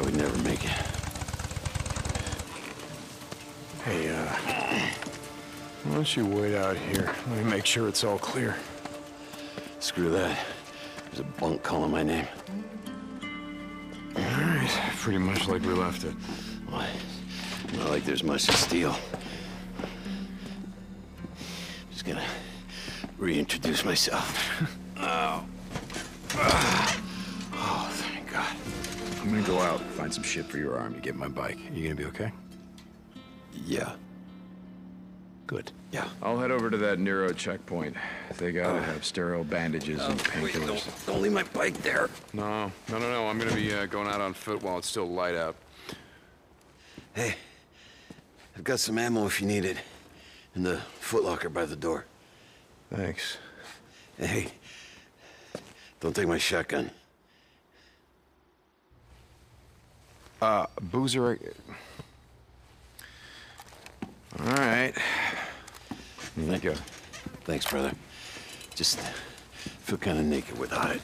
we'd never make it. Hey, uh, why don't you wait out here? Let me make sure it's all clear. Screw that. There's a bunk calling my name. All right, pretty much like we left it. Why? Not like there's much to steal. Just gonna reintroduce myself. go out, find some shit for your arm. You get my bike. Are You gonna be okay? Yeah. Good. Yeah. I'll head over to that NERO checkpoint. They gotta have sterile bandages and painkillers. don't, don't leave my bike there. No, no, no, no. I'm gonna be uh, going out on foot while it's still light out. Hey, I've got some ammo if you need it. In the footlocker by the door. Thanks. Hey, don't take my shotgun. Uh, Boozer. All right. Here you. Thanks, brother. Just feel kind of naked without it.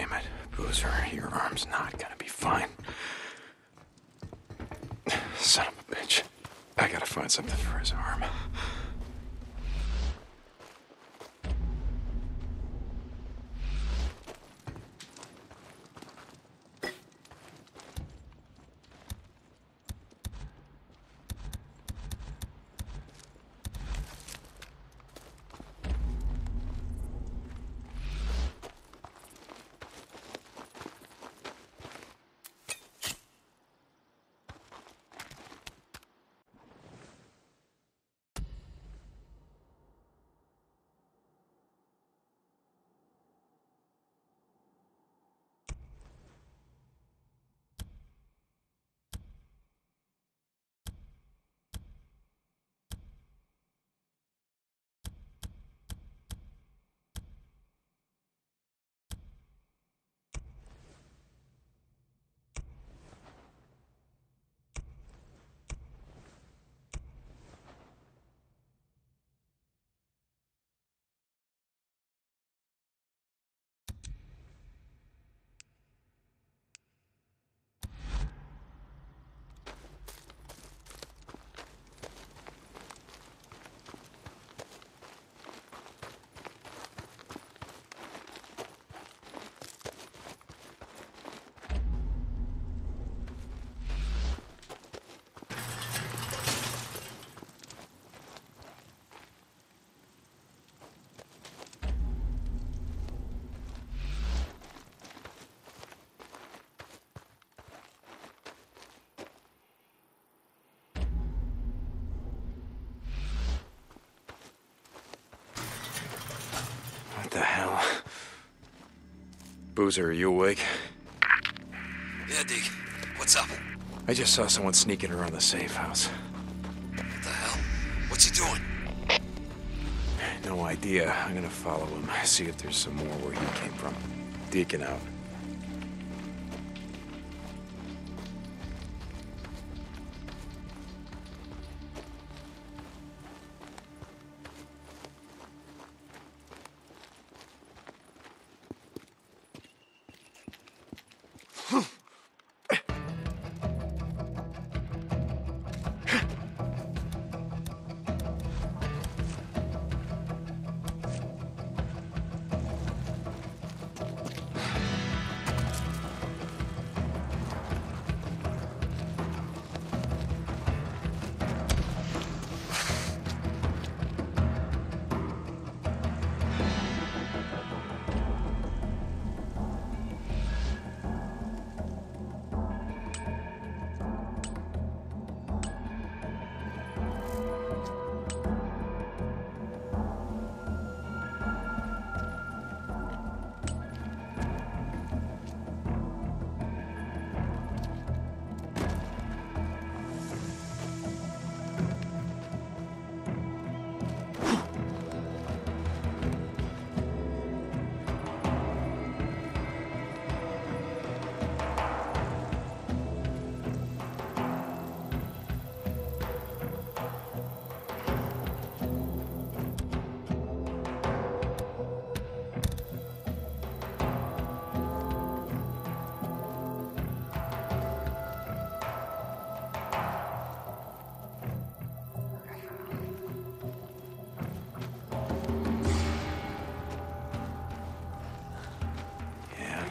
Damn it, Boozer. Your arm's not gonna be fine. Son of a bitch. I gotta find something for his arm. What the hell? Boozer, are you awake? Yeah, Deke. What's up? I just saw someone sneaking around the safe house. What the hell? What's he doing? No idea. I'm gonna follow him, see if there's some more where he came from. Deacon out.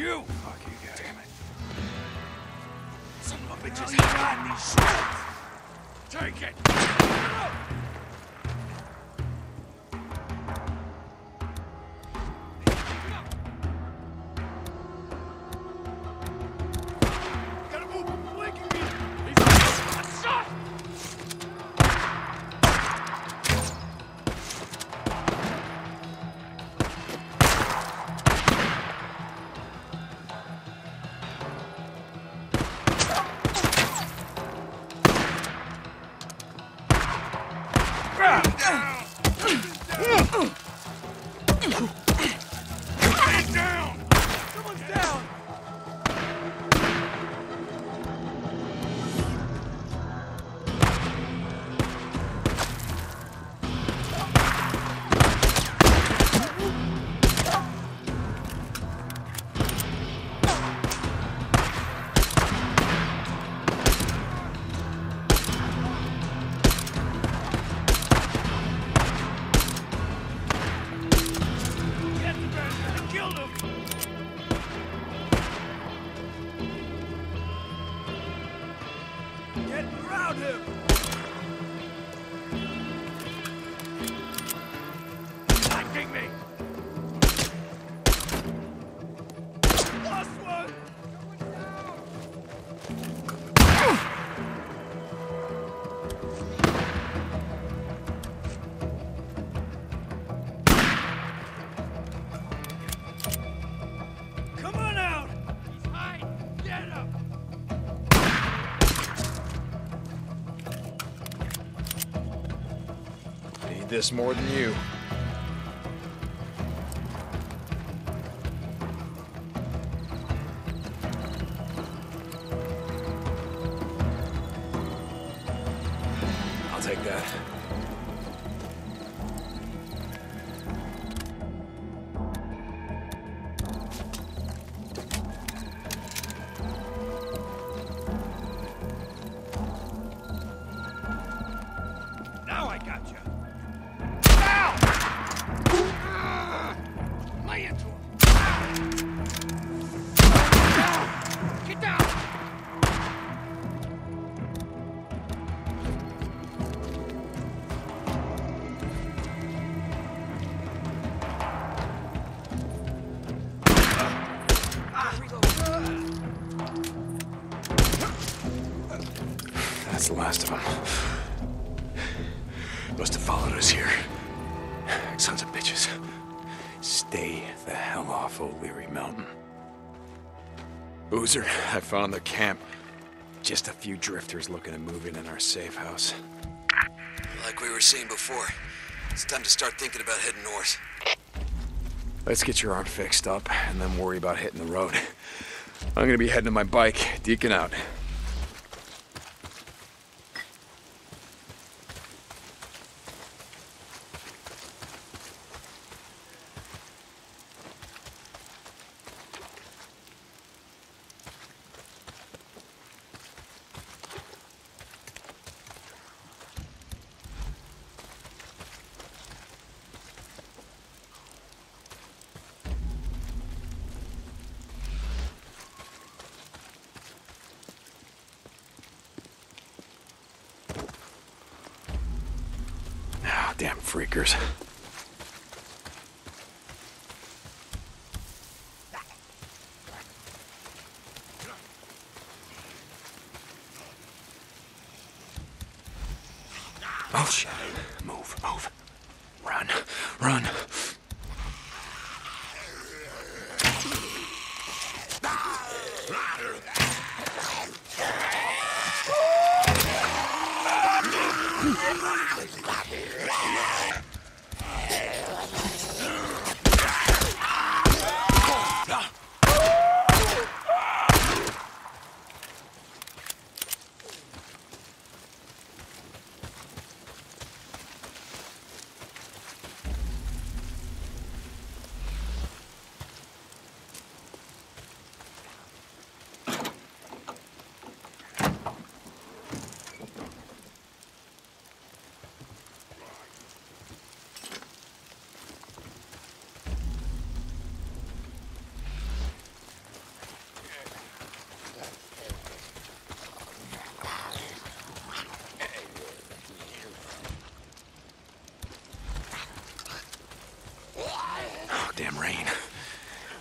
You! Fuck you guys. Damn it. Son of a bitch is hot these shorts! Take it! He's Get around him! This more than you. I'll take that. That's the last of them. Must have followed us here. Sons of bitches. Stay the hell off O'Leary Mountain. Boozer, I found the camp. Just a few drifters looking to move in in our safe house. Like we were seeing before, it's time to start thinking about heading north. Let's get your arm fixed up and then worry about hitting the road. I'm gonna be heading to my bike. Deacon out. Damn freakers. Oh shit. Move, move. Run, run.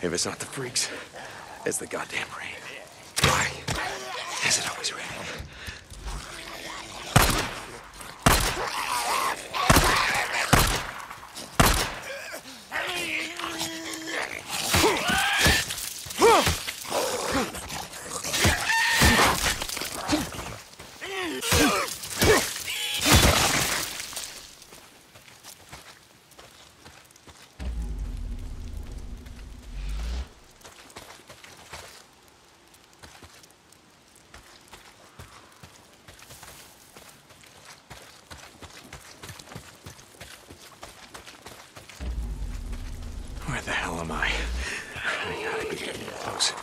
If it's not the freaks, it's the goddamn rain. Why is it always raining? Where the hell am I? I gotta be getting close.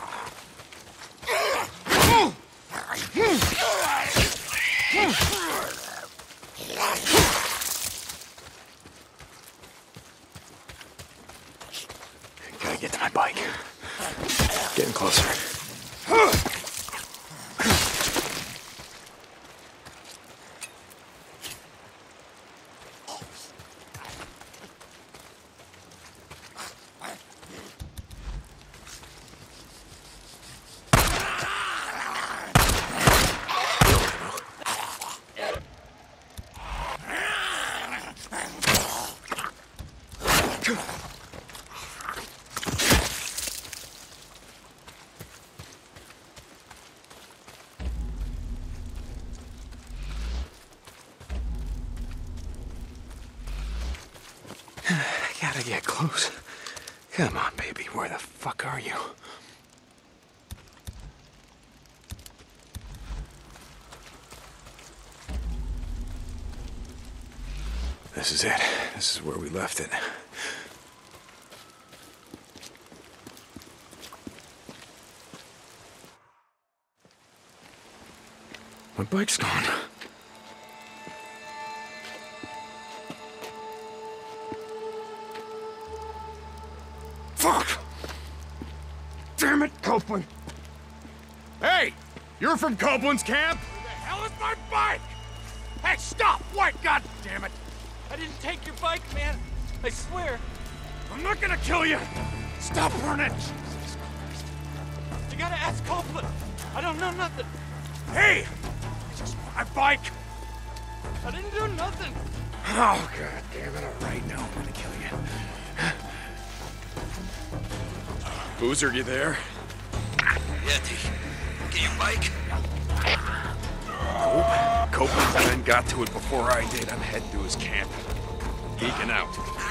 Gotta get to my bike. Getting closer. I gotta get close. Come on, baby. Where the fuck are you? This is it. This is where we left it. My bike's gone. You're from Copeland's camp? Where the hell is my bike? Hey, stop! What? God damn it! I didn't take your bike, man. I swear. I'm not gonna kill you! Stop running! You gotta ask Copeland. I don't know nothing. Hey! I just want my bike! I didn't do nothing. Oh, god damn it. All right, now I'm gonna kill you. Boozer, you there? Yeah, Your bike? Cope? Copeland's men got to it before I did. I'm heading to his camp. Deacon out.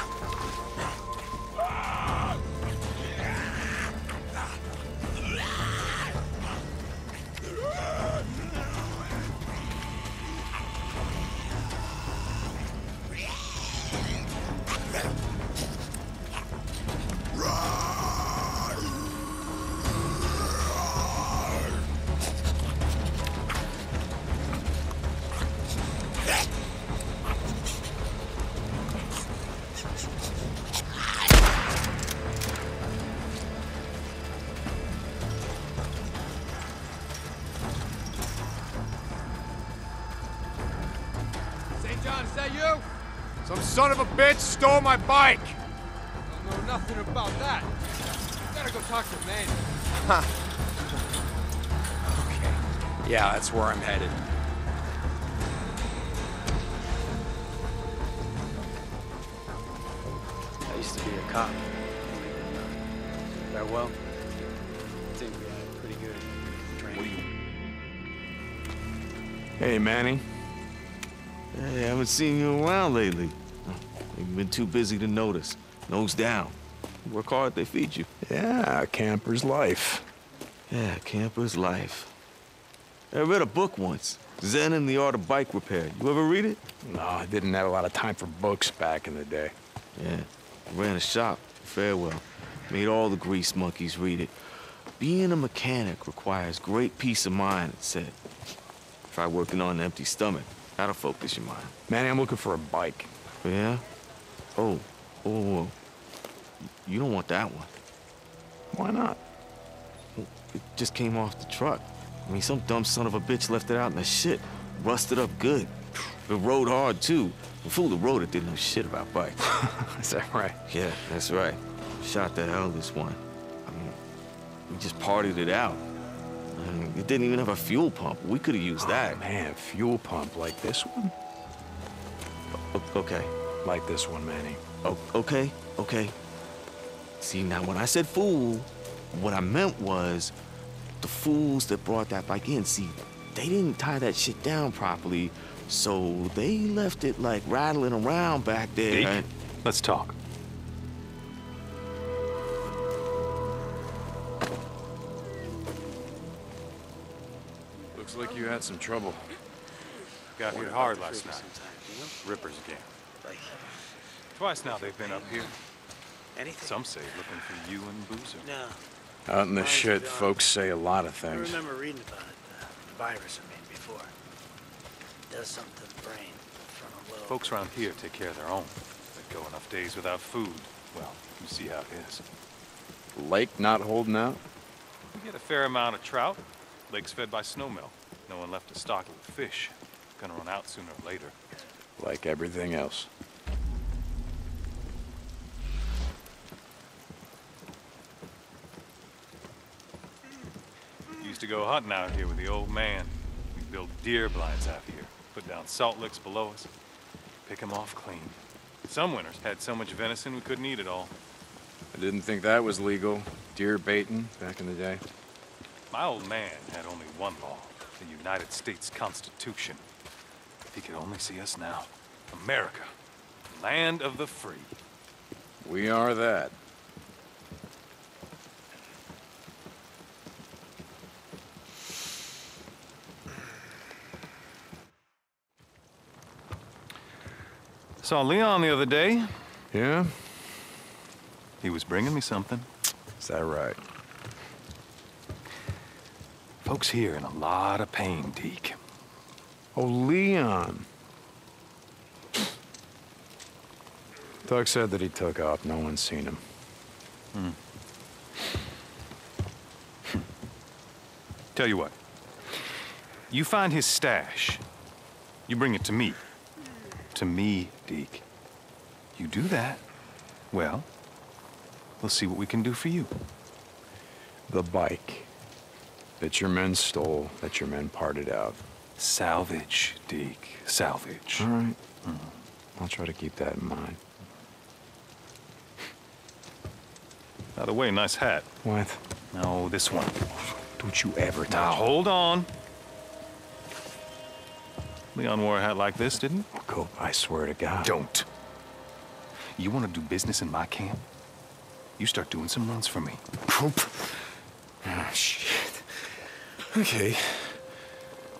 Bitch stole my bike! I don't know nothing about that. Gotta go talk to Manny. Okay. Yeah, that's where I'm headed. I used to be a cop. That well? I think we had pretty good training. Hey, Manny. Hey, I haven't seen you in a while lately. Been too busy to notice. Nose down. Work hard, they feed you. Yeah, camper's life. Yeah, camper's life. I read a book once. Zen and the Art of Bike Repair. You ever read it? No, I didn't have a lot of time for books back in the day. Yeah. I ran a shop, Farewell. Made all the grease monkeys read it. Being a mechanic requires great peace of mind, it said. Try working on an empty stomach. That'll focus your mind. Manny, I'm looking for a bike. Yeah? Oh, oh, oh. You don't want that one. Why not? It just came off the truck. I mean, some dumb son of a bitch left it out in the shit. Rusted up good. It rode hard, too. The fool that rode it didn't know shit about bikes. Is that right? yeah, that's right. shot the hell this one. I mean, we just partied it out. I mean, it didn't even have a fuel pump. We could have used oh, that. Man, fuel pump like this one? O- okay. Like this one, Manny. O- okay, okay. See, now when I said fool, what I meant was the fools that brought that bike in. See, they didn't tie that shit down properly, so they left it like rattling around back there. Deke, and- let's talk. Looks like you had some trouble. Got hit hard last night. Rippers again. Twice now they've been up here. Anything? Some say looking for you and Boozer. No. Out in the shit, folks say a lot of things. I remember reading about it. Uh, the virus I mean before. Does something to the brain. Frontal lobe. Folks around here take care of their own. They go enough days without food. Well, you see how it is. Lake not holding out? We get a fair amount of trout. Lake's fed by snowmelt. No one left to stock it with fish. Gonna run out sooner or later. Like everything else. To go hunting out here with the old man. We built deer blinds out here. Put down salt licks below us. Pick 'em off clean. Some winters had so much venison we couldn't eat it all. I didn't think that was legal. Deer baiting back in the day. My old man had only one law, the United States Constitution. If he could only see us now. America, land of the free. We are that. Saw Leon the other day. Yeah? He was bringing me something. Is that right? Folks here in a lot of pain, Deke. Oh, Leon. Doug said that he took off. No one's seen him. Hmm. Tell you what. You find his stash. You bring it to me. To me, Deke. You do that. Well, we'll see what we can do for you. The bike that your men stole, that your men parted out. Salvage, Deke. Salvage. All right. Mm-hmm. I'll try to keep that in mind. By the way, nice hat. What? No, this one. Don't you ever touch Now, hold on. Leon wore a hat like this, didn't he? Cope, I swear to God. Don't. You want to do business in my camp? You start doing some runs for me. Cope. Oh, ah, shit. Okay.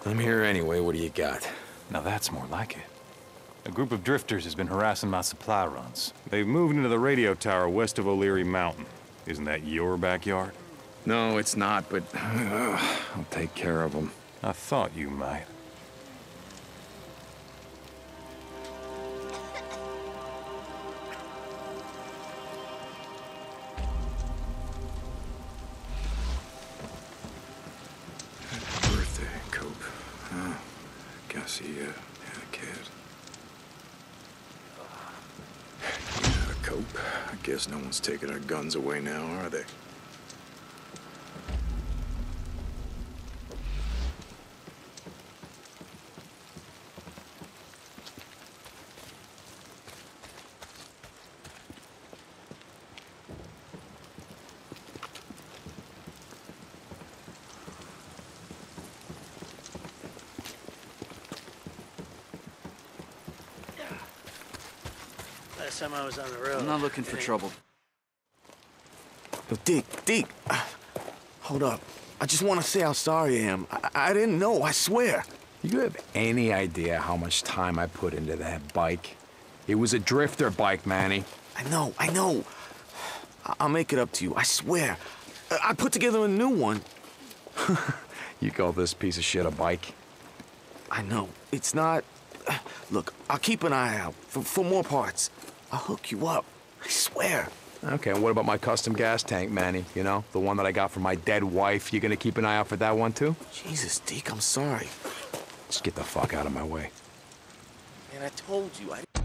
I'm here anyway. What do you got? Now that's more like it. A group of drifters has been harassing my supply runs. They've moved into the radio tower west of O'Leary Mountain. Isn't that your backyard? No, it's not, but I'll take care of them. I thought you might. Cope. I guess no one's taking our guns away now, are they? Last time I was on the road. I'm not looking for trouble. Yo, Dick, Dick, uh, hold up. I just want to say how sorry I am. I, I didn't know, I swear. You have any idea how much time I put into that bike? It was a drifter bike, Manny. I know, I know. I- I'll make it up to you, I swear. I, I put together a new one. You call this piece of shit a bike? I know. It's not. Look, I'll keep an eye out for, for more parts. I'll hook you up. I swear. Okay, and what about my custom gas tank, Manny? You know, the one that I got from my dead wife. You gonna keep an eye out for that one too? Jesus, Deke, I'm sorry. Just get the fuck out of my way. Man, I told you. I.